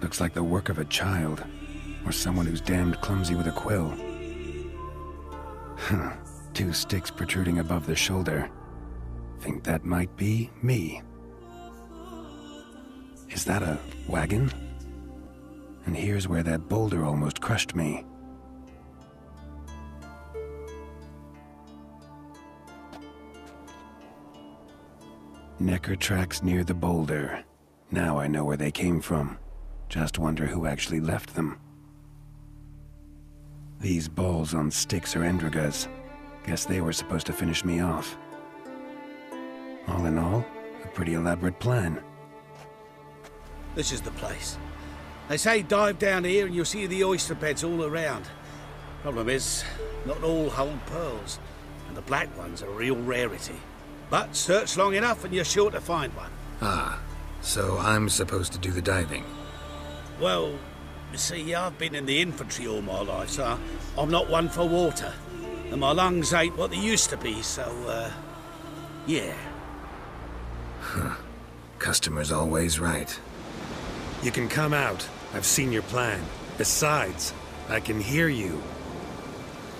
Looks like the work of a child. Or someone who's damned clumsy with a quill. Huh. Two sticks protruding above the shoulder. Think that might be me. Is that a wagon? And here's where that boulder almost crushed me. Nekker tracks near the boulder. Now I know where they came from. Just wonder who actually left them. These balls on sticks are Endregas. Guess they were supposed to finish me off. All in all, a pretty elaborate plan. This is the place. They say dive down here and you'll see the oyster beds all around. Problem is, not all hold pearls, and the black ones are a real rarity. But search long enough and you're sure to find one. Ah, so I'm supposed to do the diving. Well, you see, I've been in the infantry all my life, so I'm not one for water. And my lungs ain't what they used to be, so, uh, yeah. Huh. Customer's always right. You can come out. I've seen your plan. Besides, I can hear you.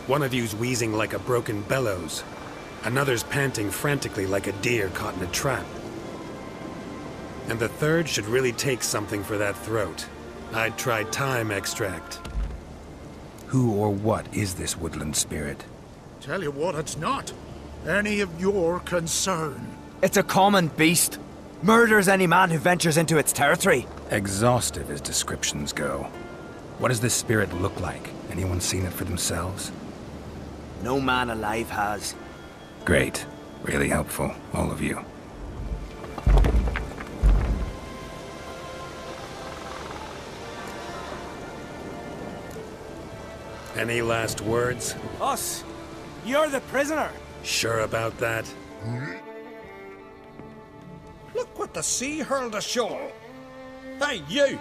One of you's wheezing like a broken bellows. Another's panting frantically like a deer caught in a trap. And the third should really take something for that throat. I'd try thyme extract. Who or what is this woodland spirit? Tell you what, it's not any of your concern. It's a common beast. Murders any man who ventures into its territory. Exhaustive as descriptions go. What does this spirit look like? Anyone seen it for themselves? No man alive has. Great. Really helpful, all of you. Any last words? Us? You're the prisoner. Sure about that? Look what the sea hurled ashore. Hey, you!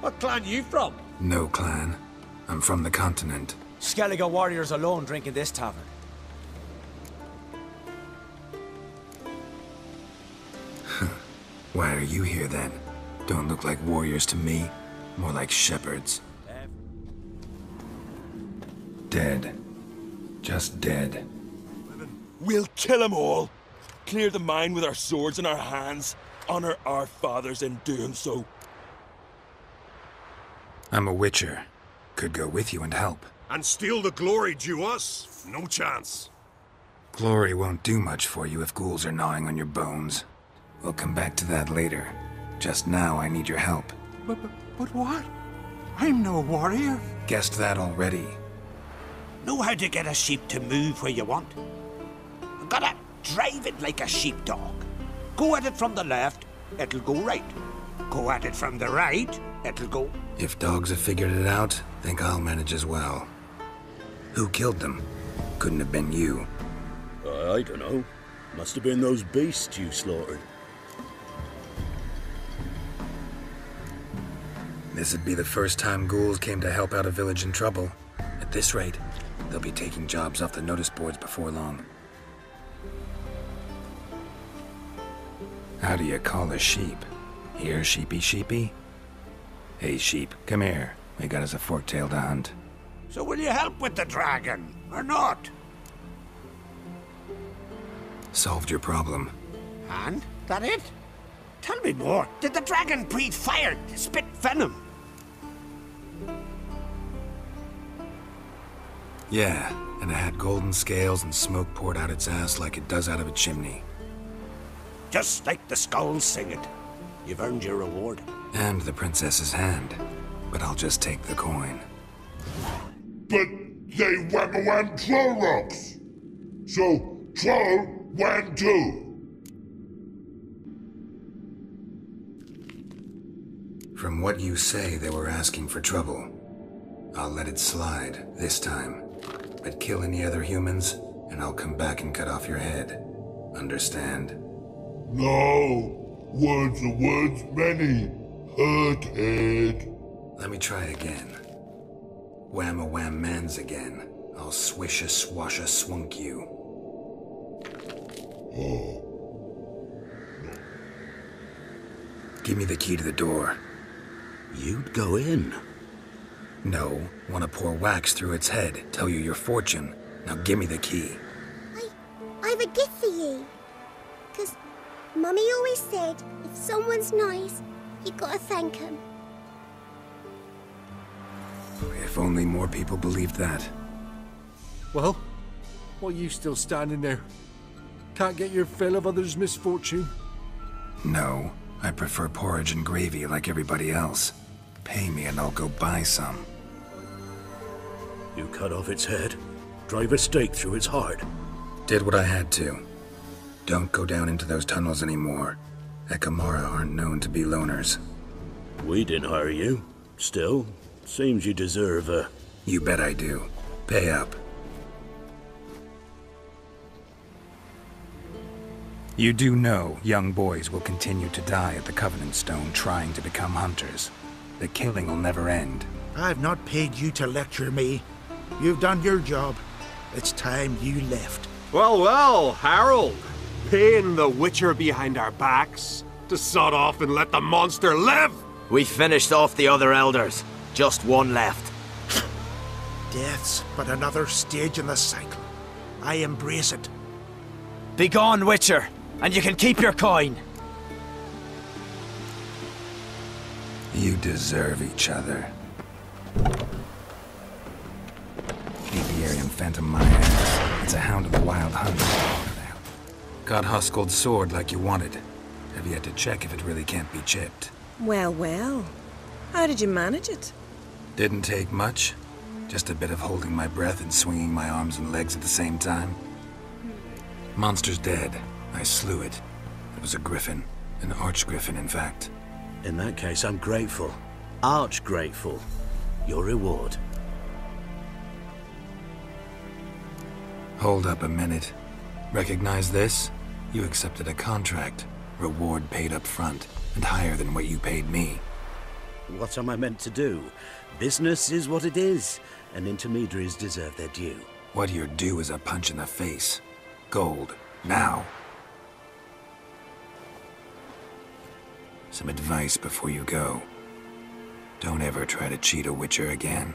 What clan you from? No clan. I'm from the continent. Skellige warriors alone drink in this tavern. Why are you here then? Don't look like warriors to me. More like shepherds. Dead. Just dead. We'll kill them all. Clear the mine with our swords in our hands. Honor our fathers in doing so. I'm a witcher. Could go with you and help. And steal the glory due us? No chance. Glory won't do much for you if ghouls are gnawing on your bones. We'll come back to that later. Just now, I need your help. But, but, but what? I'm no warrior. Guessed that already. Know how to get a sheep to move where you want? Gotta drive it like a sheepdog. Go at it from the left, it'll go right. Go at it from the right, it'll go... If dogs have figured it out, think I'll manage as well. Who killed them? Couldn't have been you. Uh, I don't know. Must have been those beasts you slaughtered. This'd be the first time ghouls came to help out a village in trouble. At this rate, they'll be taking jobs off the notice boards before long. How do you call a sheep? Here, sheepy sheepy? Hey, sheep, come here. We got us a fork-tail to hunt. So will you help with the dragon, or not? Solved your problem. And? That it? Tell me more. Did the dragon breathe fire, spit venom? Yeah, and it had golden scales and smoke poured out its ass like it does out of a chimney. Just like the skulls sing it. You've earned your reward. And the princess's hand. But I'll just take the coin. But they wham wham troll rocks. So troll wham too. From what you say, they were asking for trouble. I'll let it slide, this time. But kill any other humans, and I'll come back and cut off your head. Understand? No. Words are words many. Hurt head. Let me try again. Wham a wham mans again. I'll swish a swash a swunk you. Oh. Give me the key to the door. You'd go in. No, want to pour wax through its head, tell you your fortune. Now give me the key. I, I have a gift for you. Because Mummy always said if someone's nice, you gotta thank thank 'em. If only more people believed that. Well, what are you still standing there? Can't get your fill of others' misfortune? No, I prefer porridge and gravy like everybody else. Pay me and I'll go buy some. You cut off its head, drive a stake through its heart. Did what I had to. Don't go down into those tunnels anymore. Ekimmara aren't known to be loners. We didn't hire you. Still, seems you deserve a... You bet I do. Pay up. You do know young boys will continue to die at the Covenant Stone trying to become hunters. The killing will never end. I've not paid you to lecture me. You've done your job. It's time you left. Well, well, Harold. Paying the Witcher behind our backs to sod off and let the monster live! We finished off the other elders. Just one left. Death's but another stage in the cycle. I embrace it. Begone, Witcher, and you can keep your coin. You deserve each other. Apiarian Phantom. It's a hound of the wild hunt. Got Huskold's sword like you wanted. Have yet to check if it really can't be chipped. Well, well. How did you manage it? Didn't take much. Just a bit of holding my breath and swinging my arms and legs at the same time. Monster's dead. I slew it. It was a griffin. An arch-griffin, in fact. In that case, I'm grateful. Arch grateful. Your reward. Hold up a minute. Recognize this? You accepted a contract. Reward paid up front, and higher than what you paid me. What am I meant to do? Business is what it is, and intermediaries deserve their due. What you're due is a punch in the face. Gold. Now. Some advice before you go. Don't ever try to cheat a Witcher again.